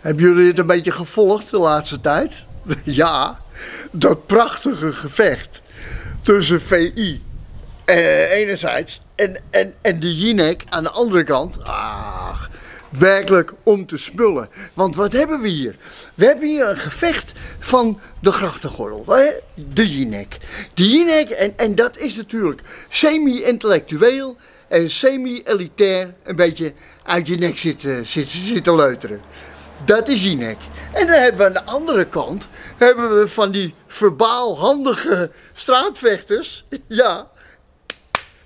Hebben jullie het een beetje gevolgd de laatste tijd? Ja, dat prachtige gevecht tussen VI eh, enerzijds en, en, en de Jinek aan de andere kant. Ach, werkelijk om te smullen. Want wat hebben we hier? We hebben hier een gevecht van de grachtengordel, hè? de Jinek. De Jinek, en, en dat is natuurlijk semi-intellectueel en semi-elitair een beetje uit je nek zitten, zitten, zitten leuteren. Dat is Jinek. En dan hebben we aan de andere kant hebben we van die verbaal handige straatvechters. Ja.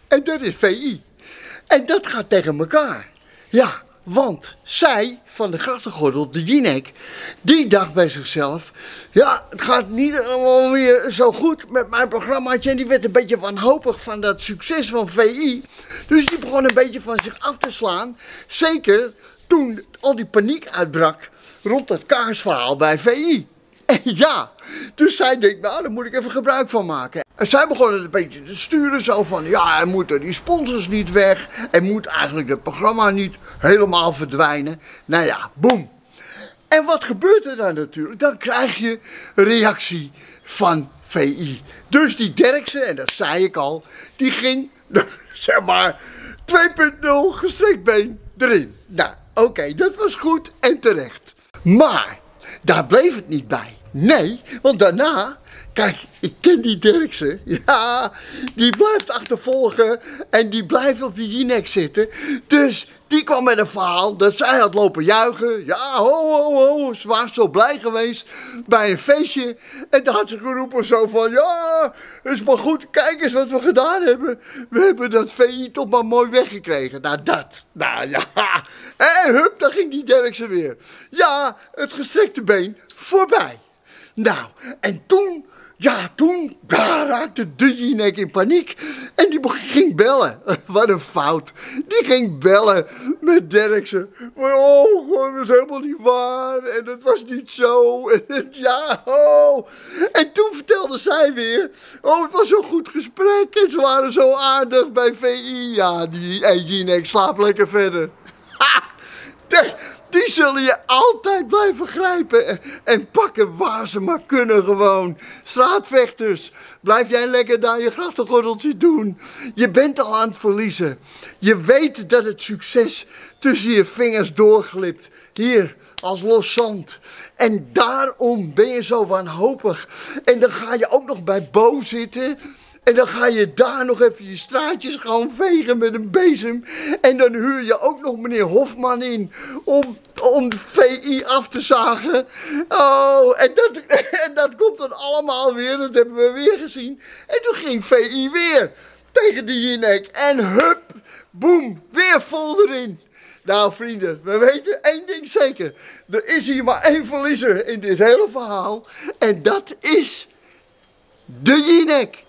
En dat is VI. En dat gaat tegen elkaar. Ja, want zij van de grachtengordel, de Jinek, die dacht bij zichzelf... Ja, het gaat niet allemaal weer zo goed met mijn programmaatje. En die werd een beetje wanhopig van dat succes van VI. Dus die begon een beetje van zich af te slaan. Zeker toen al die paniek uitbrak rond het kaarsverhaal bij VI. En ja, dus zij denkt, nou, daar moet ik even gebruik van maken. En zij begon het een beetje te sturen, zo van, ja, er moeten die sponsors niet weg. Er moet eigenlijk het programma niet helemaal verdwijnen. Nou ja, boem. En wat gebeurt er dan natuurlijk? Dan krijg je reactie van VI. Dus die Derksen, en dat zei ik al, die ging, zeg maar, 2.0 gestrekt been erin. Nou, oké, dat was goed en terecht. Maar, daar bleef het niet bij. Nee, want daarna, kijk, ik ken die Dirksen. Ja, die blijft achtervolgen en die blijft op die Jinek zitten. Dus die kwam met een verhaal dat zij had lopen juichen. Ja, ho, ho, ho. Ze was zo blij geweest bij een feestje. En dan had ze geroepen zo van, ja, is maar goed, kijk eens wat we gedaan hebben. We hebben dat VI toch maar mooi weggekregen. Nou, dat. Nou, ja. En hup, daar ging die Derksen weer. Ja, het gestrekte been voorbij. Nou, en toen, ja, toen daar raakte de Jinek in paniek. En die ging bellen. Wat een fout. Die ging bellen met Derksen. Oh, gewoon, dat is helemaal niet waar. En het was niet zo. En ja, oh. En toen vertelde zij weer. Oh, het was zo'n goed gesprek. En ze waren zo aardig bij VI. Ja, die en Jinek slaap lekker verder. Ha! Die zullen je altijd blijven grijpen en pakken waar ze maar kunnen gewoon. Straatvechters, blijf jij lekker daar je grachtengordeltje doen. Je bent al aan het verliezen. Je weet dat het succes tussen je vingers doorglipt. Hier, als los zand. En daarom ben je zo wanhopig. En dan ga je ook nog bij Bo zitten... En dan ga je daar nog even je straatjes gaan vegen met een bezem. En dan huur je ook nog meneer Hofman in om, om de VI af te zagen. Oh, en dat, en dat komt dan allemaal weer, dat hebben we weer gezien. En toen ging VI weer tegen de Jinek. En hup, boem, weer vol erin. Nou vrienden, we weten één ding zeker. Er is hier maar één verliezer in dit hele verhaal. En dat is de Jinek.